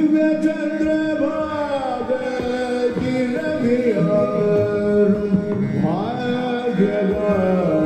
Thank you.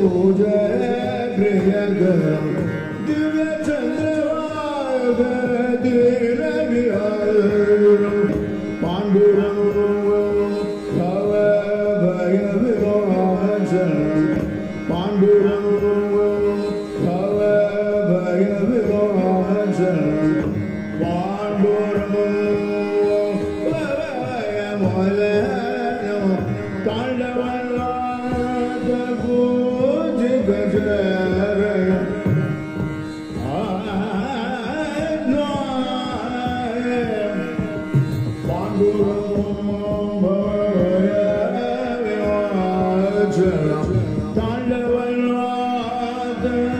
Jai Priyagam Krishna